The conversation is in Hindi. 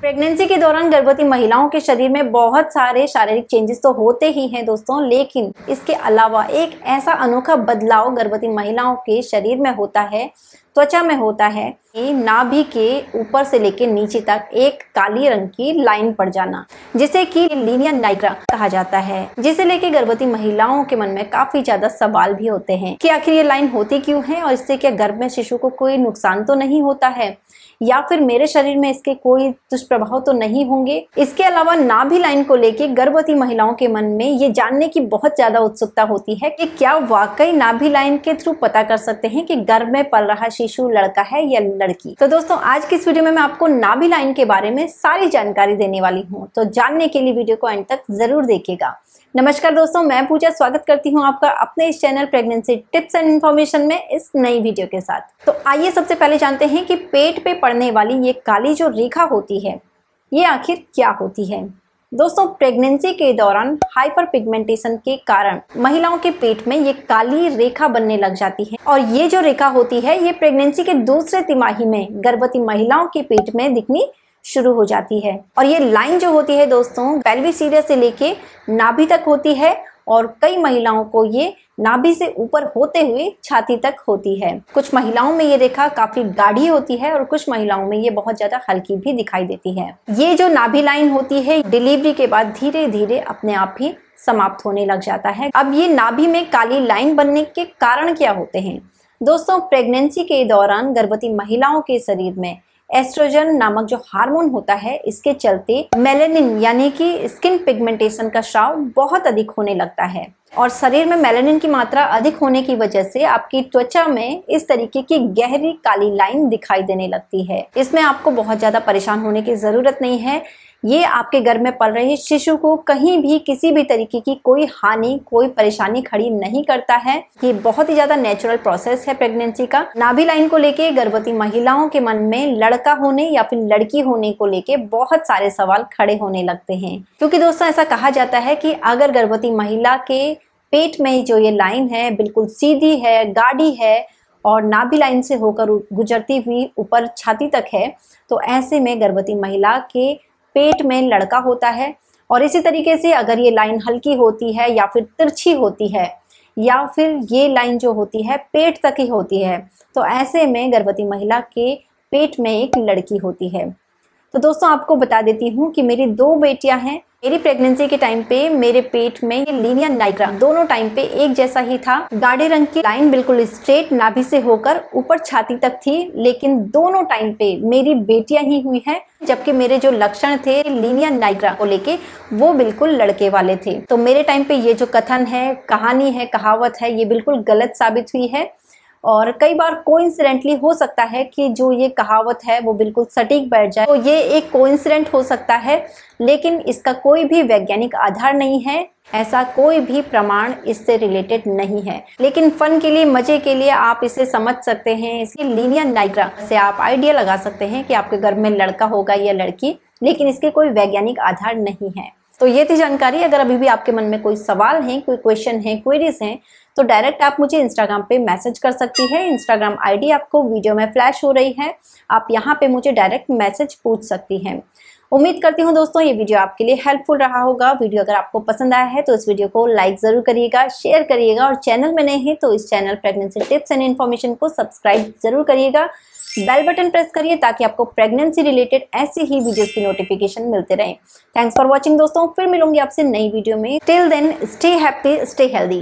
प्रेगनेंसी के दौरान गर्भवती महिलाओं के शरीर में बहुत सारे शारीरिक चेंजेस तो होते ही हैं दोस्तों, लेकिन इसके अलावा एक ऐसा अनोखा बदलाव गर्भवती महिलाओं के शरीर में होता है, त्वचा में होता है नाभि के ऊपर से लेकर नीचे तक एक काली रंग की लाइन पड़ जाना, जिसे कि लीनिया नाइग्रा कहा जाता है, जिसे लेके गर्भवती महिलाओं के मन में काफ़ी ज़्यादा सवाल भी होते हैं कि आखिर ये लाइन होती क्यों है और इससे क्या गर्भ में शिशु को कोई नुकसान तो नहीं होता है? या फिर मेरे शरीर में इसके कोई दुष्प्रभाव तो नहीं होंगे? इसके अलावा नाभि लाइन को लेके गर्भवती महिलाओं के मन में ये जानने की बहुत ज़्यादा उत्सुकता होती है कि क्या वाकई नाभि लाइन के थ्रू पता कर सकते हैं कि गर्भ में पल रहा शिशु लड़का है या लड़की। तो दोस्तों, आज की इस वीडियो में मैं आपको नाभि लाइन के बारे में सारी जानकारी देने वाली हूँ। तो जानने के लिए वीडियो को एंड तक ज़रूर देखेगा नमस्कार दोस्तों, मैं पूजा स्वागत करती हूँ आपका अपने इस channel pregnancy tips and information में इस नई वीडियो के साथ। तो आइए सबसे पहले जानते हैं कि पेट पे पड़ने वाली ये काली जो रेखा होती है, ये आखिर क्या होती है? दोस्तों प्रेगनेंसी के दौरान हाइपर पिगमेंटेशन के कारण महिलाओं के पेट में ये काली रेखा बनने लग जाती है। और ये जो रेखा होती है, ये प्रेगनेंसी के दूसरे तिमाही में गर्भवती महिलाओं के पेट में दिखनी शुरू हो जाती है। और ये लाइन जो होती है दोस्तों पेल्विस से लेके नाभि तक होती है और कई महिलाओं को ये नाभि से ऊपर होते हुए छाती तक होती है। कुछ महिलाओं में ये रेखा काफ़ी गाढ़ी होती है और कुछ महिलाओं में ये बहुत ज़्यादा हल्की भी दिखाई देती है। ये जो नाभि लाइन होती है, डिलीवरी के बाद धीरे धीरे अपने आप ही समाप्त होने लग जाता है। अब ये नाभि में काली लाइन बनने के कारण क्या होते हैं? दोस्तों, प्रेगनेंसी के दौरान गर्भवती महिलाओं के शरीर में एस्ट्रोजन नामक जो हार्मोन होता है, इसके चलते मेलेनिन यानी कि स्किन पिगमेंटेशन का श्राव बहुत अधिक होने लगता है। और शरीर में मेलेनिन की मात्रा अधिक होने की वजह से आपकी त्वचा में इस तरीके की गहरी काली लाइन दिखाई देने लगती है। इसमें आपको बहुत ज़्यादा परेशान होने की ज़रूरत नहीं है। ये आपके घर में पल रहे शिशु को कहीं भी किसी भी तरीके की कोई हानि, कोई परेशानी खड़ी नहीं करता है। ये बहुत ही ज़्यादा नेचुरल प्रोसेस है प्रेगनेंसी का। नाभि लाइन को लेके गर्भवती महिलाओं के मन में लड़का होने या फिर लड़की होने को लेके बहुत सारे सवाल खड़े होने लगते हैं। क्योंकि दोस्तों, ऐसा कहा जाता है कि अगर गर्भवती महिला के पेट में जो ये लाइन है, बिल्कुल सीधी है, गाढ़ी है और नाभि लाइन से होकर गुजरती हुई ऊपर छाती तक है तो ऐसे में गर्भवती महिला के पेट में लड़का होता है और इसी तरीके से अगर ये लाइन हल्की होती है या फिर तिरछी होती है या फिर ये लाइन जो होती है पेट तक ही होती है तो ऐसे में गर्भवती महिला के पेट में एक लड़की होती है। तो दोस्तों, आपको बता देती हूँ कि मेरी दो बेटियाँ हैं। मेरी प्रेगनेंसी के टाइम पे मेरे पेट में ये लीनिया नाइग्रा दोनों टाइम पे एक जैसा ही था। गाढ़े रंग की लाइन बिल्कुल स्ट्रेट नाभि से होकर ऊपर छाती तक थी, लेकिन दोनों टाइम पे मेरी बेटियाँ ही हुई हैं, जबकि मेरे जो लक्षण थे, लीनिया नाइग्रा को लेके, वो बिल्कुल लड़के वाले थे। तो मेरे टाइम पे ये जो कथन है, कहानी है, कहावत है, ये बिल्कुल गलत साबित हुई है। और कई बार कोइंसिडेंटली हो सकता है कि जो ये कहावत है वो बिल्कुल सटीक बैठ जाए। तो ये एक कोइंसिडेंट हो सकता है, लेकिन इसका कोई भी वैज्ञानिक आधार नहीं है, ऐसा कोई भी प्रमाण इससे रिलेटेड नहीं है। लेकिन फन के लिए, मज़े के लिए आप इसे समझ सकते हैं, इसकी लीनिया नाइग्रा से आप आइडिया लगा सकते हैं कि आपके घर में लड़का होगा या लड़की, लेकिन इसके कोई वैज्ञानिक आधार नहीं है। तो ये थी जानकारी। अगर अभी भी आपके मन में कोई सवाल है, कोई क्वेश्चन है क्वेरीज हैं तो डायरेक्ट आप मुझे इंस्टाग्राम पे मैसेज कर सकती है। इंस्टाग्राम आईडी आपको वीडियो में फ्लैश हो रही है। आप यहाँ पे मुझे डायरेक्ट मैसेज पूछ सकती हैं। उम्मीद करती हूँ दोस्तों, ये वीडियो आपके लिए हेल्पफुल रहा होगा। वीडियो अगर आपको पसंद आया है तो इस वीडियो को लाइक ज़रूर करिएगा शेयर करिएगा। और चैनल में नए हैं तो इस channel pregnancy tips and information को सब्सक्राइब ज़रूर करिएगा। बेल बटन प्रेस करिए ताकि आपको प्रेगनेंसी रिलेटेड ऐसे ही वीडियोस की नोटिफिकेशन मिलते रहे। थैंक्स फॉर वॉचिंग दोस्तों, फिर मिलूँगी आपसे नई वीडियो में। Till then stay happy stay healthy